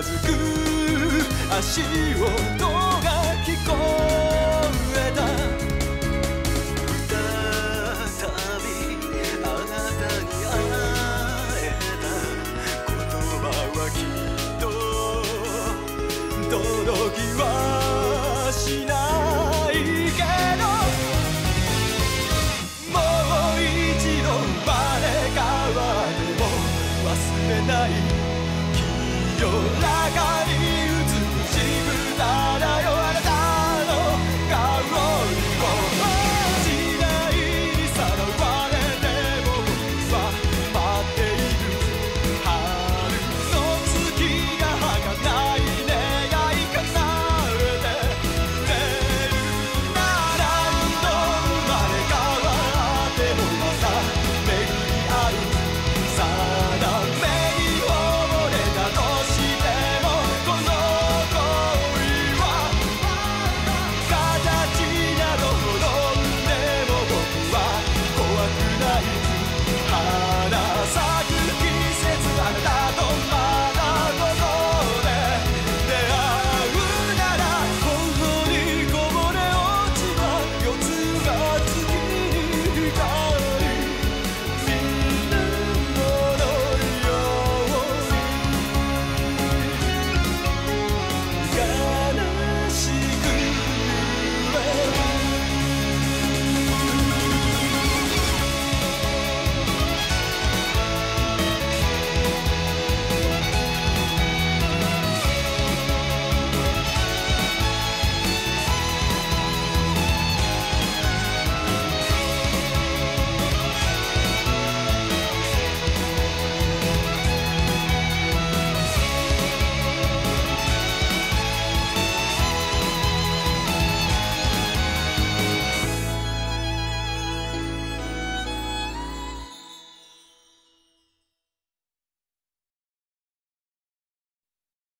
づく。足音が聞こえ love.